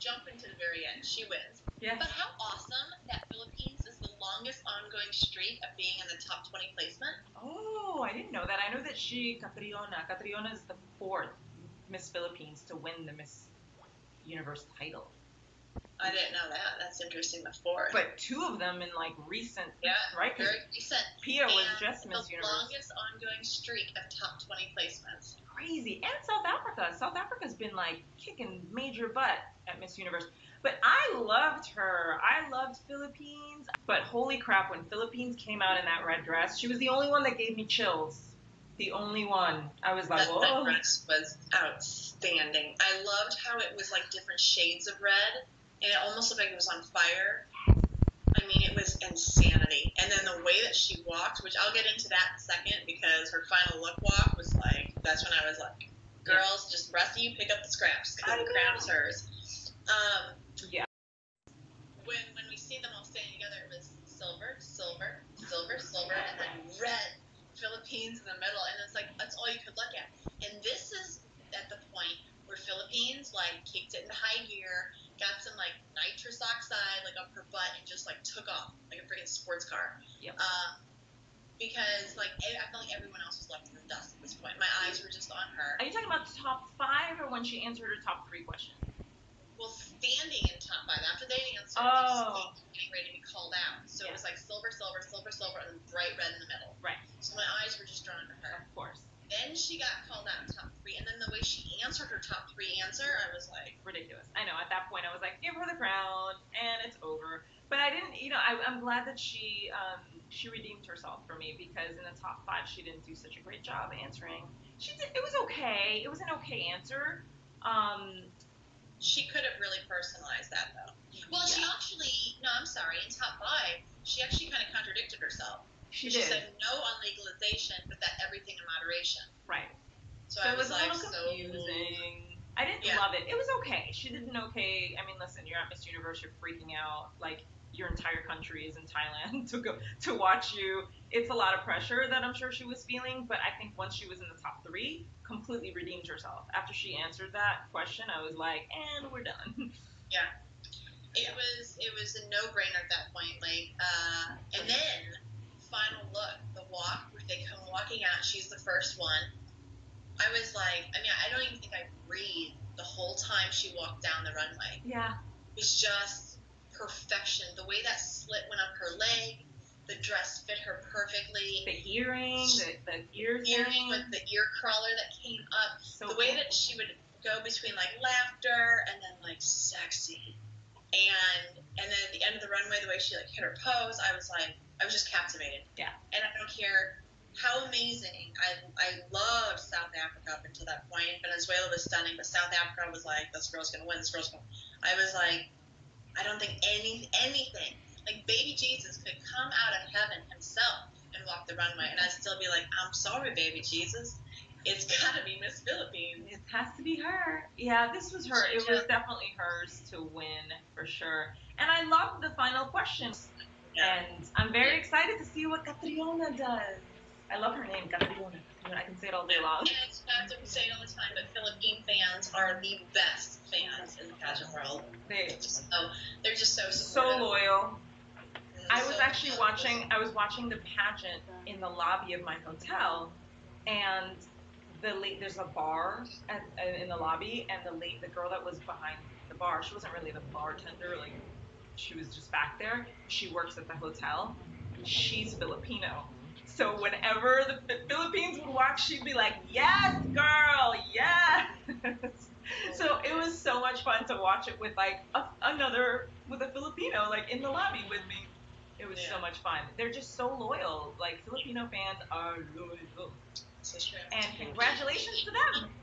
jump into the very end. She wins. Yes. But how awesome that Philippines is the longest ongoing streak of being in the top 20 placement. Oh, I didn't know that. I know that she, Catriona, Catriona is the fourth Miss Philippines to win the Miss Universe title. I didn't know that. That's interesting. The fourth. But two of them in like recent, yeah, right? very recent. Pia was just Miss the Universe. longest ongoing streak of top 20 placements. Crazy. And South Africa. South Africa's been like kicking major butt at Miss Universe. But I loved her. I loved Philippines. But holy crap, when Philippines came out in that red dress, she was the only one that gave me chills. The only one. I was like, That, whoa. that dress was outstanding. I loved how it was like different shades of red, and it almost looked like it was on fire. I mean, it was insanity. And then the way that she walked, which I'll get into that in a second, because her final look walk was like, that's when I was like, girls, just rest of you pick up the scraps, because the crown is hers. Um, Yeah. when when we see them all standing together, it was silver, silver, silver, silver, and then red. Philippines in the middle, and it's like that's all you could look at. And this is at the point where Philippines like kicked it into high gear, got some like nitrous oxide like up her butt, and just like took off like a freaking sports car. Yep. Uh, because like I felt like everyone else was left in the dust at this point. My eyes were just on her. Are you talking about the top five or when she answered her top three question? Well, standing in top five after they answered, Oh. they getting ready to be called out. So Yeah. it was like silver, silver, silver, silver, and then bright red in the middle. Right. So my eyes were just drawn to her. Of course. Then she got called out in top three, and then the way she answered her top three answer, I was like, Ridiculous. I know. At that point, I was like, give her the crown, and it's over. But I didn't, you know, I, I'm glad that she um, she redeemed herself for me because in the top five, she didn't do such a great job answering. She did. It was okay. It was an okay answer. Um, she could have really personalized that though. Well, she actually, no, I'm sorry, in top five, she actually kind of contradicted herself. She she said no on legalization, but that everything in moderation. right. So, So I it was, was a like, little so confusing. I didn't Yeah. love it. It was okay. She did an okay. I mean, listen, you're at Miss Universe, you're freaking out. Like your entire country is in Thailand to go to watch you. It's a lot of pressure that I'm sure she was feeling. But I think once she was in the top three, completely redeemed herself. After she answered that question, I was like, and we're done. Yeah. It was it was a no brainer at that point. Like, uh, and then final look, the walk where they come walking out. She's the first one. I was like, I mean, I don't even think I breathed the whole time she walked down the runway. yeah. It was just perfection. The way that slit went up her leg, the dress fit her perfectly. The earring, the, the ear Earring with the ear crawler that came up. so the way cool. that she would go between like laughter and then like sexy and and then at the the way she like hit her pose i was like i was just captivated. Yeah. and i don't care how amazing i i loved south africa up until that point venezuela was stunning but south africa was like this girl's gonna win this girl's gonna i was like i don't think any anything like baby jesus could come out of heaven himself and walk the runway. And i'd still be like i'm sorry baby jesus it's gotta be Miss Philippines. It has to be her. Yeah, this was her. It was definitely hers to win for sure. And I love the final question. And I'm very excited to see what Catriona does. I love her name, Catriona. I can say it all day long. And it's that we say it all the time, but Philippine fans are the best fans in the pageant world. They They're just so they're just so so loyal. I was actually watching. I was watching the pageant in the lobby of my hotel, and the late there's a bar at, in the lobby, and the late the girl that was behind the bar, she wasn't really the bartender, like she was just back there. She works at the hotel. She's Filipino. So whenever the Philippines would walk, she'd be like, "Yes, girl, yes." so it was so much fun to watch it with like a, another with a Filipino like in the lobby with me. It was so much fun. They're just so loyal. Like Filipino fans are loyal. And congratulations to them.